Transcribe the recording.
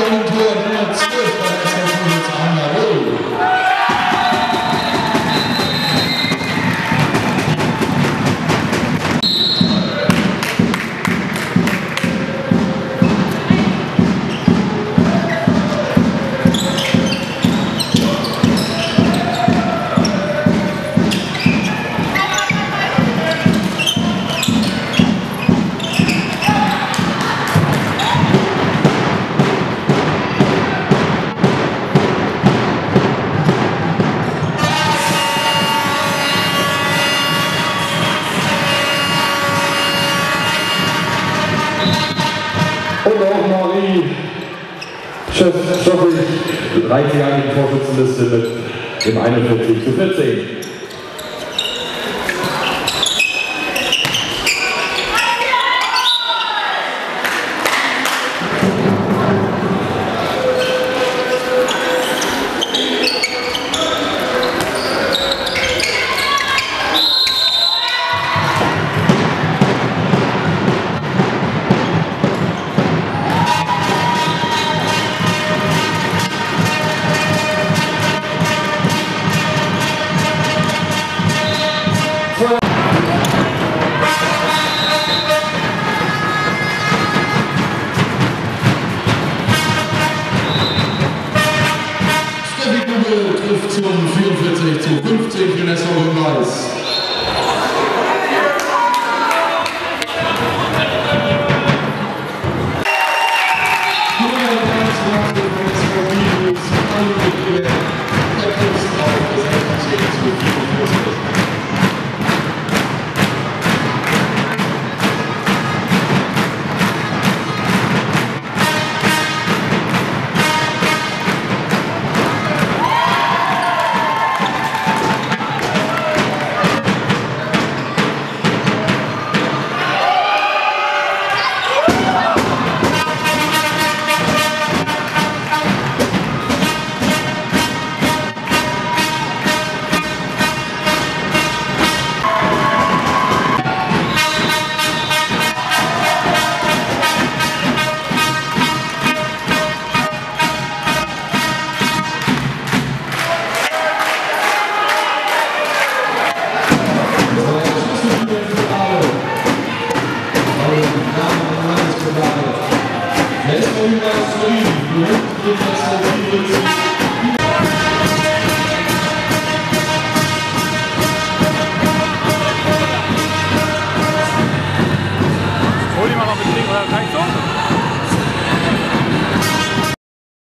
going good. Schöffel, 30 Jahre die Vorsitzende mit dem 41 zu 14. Zum 44 zu 15 für SV Weiß.